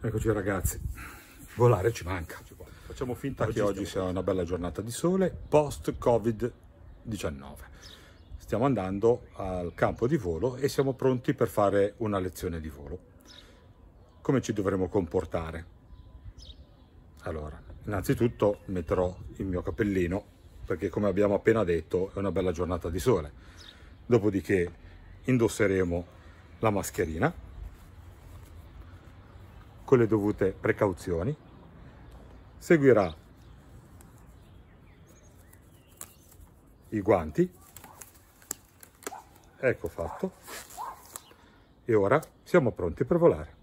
Eccoci ragazzi, volare ci manca. Facciamo finta oggi che oggi sia una bella giornata di sole post Covid-19. Stiamo andando al campo di volo e siamo pronti per fare una lezione di volo. Come ci dovremo comportare? Allora, innanzitutto metterò il mio cappellino perché come abbiamo appena detto è una bella giornata di sole. Dopodiché indosseremo la mascherina con le dovute precauzioni. Seguirà i guanti. Ecco fatto. E ora siamo pronti per volare.